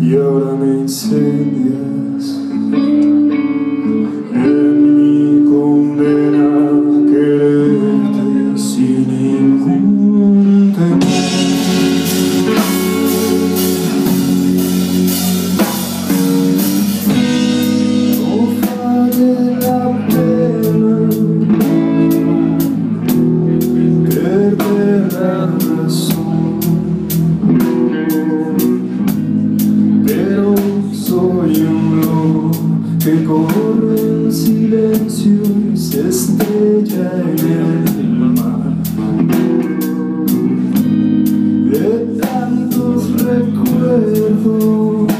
You're silencio y se estrella en el mar de tantos recuerdos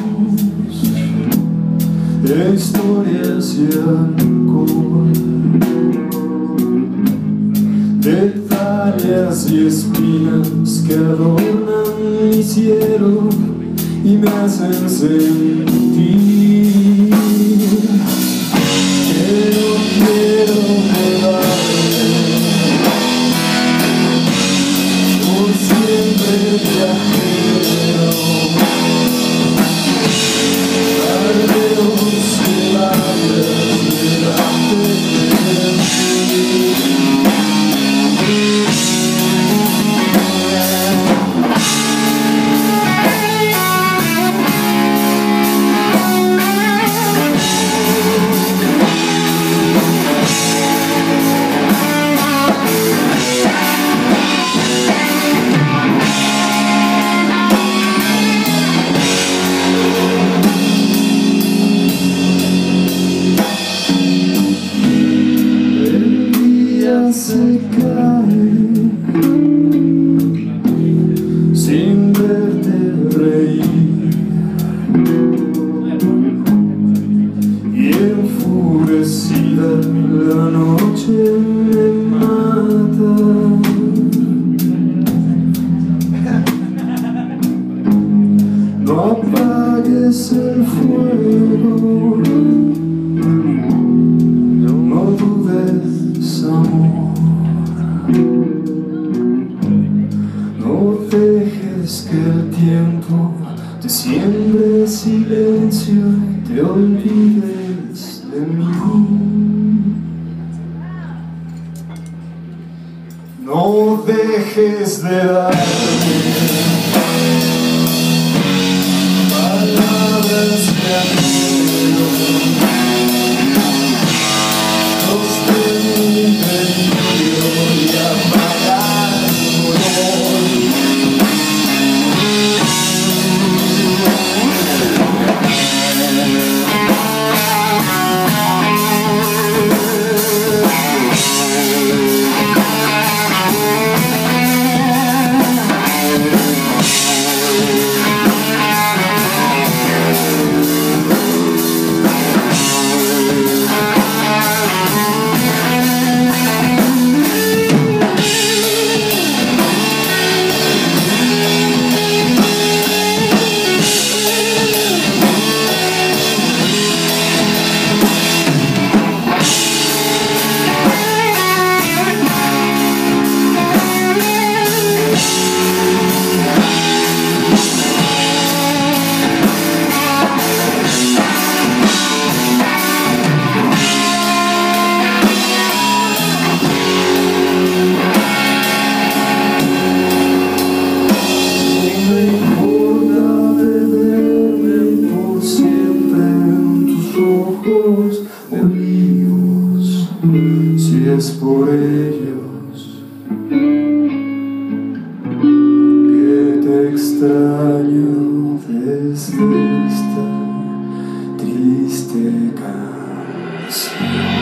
de historias y alcohol de tallas y espinas que adornan mi cielo y me hacen sentir seccare si imperderei e furesi la noce mata no apagues el fuego dejes que el tiempo te siembre silencio y te olvides de mí. No dejes de darme si es por ellos que te extraño desde esta triste canción.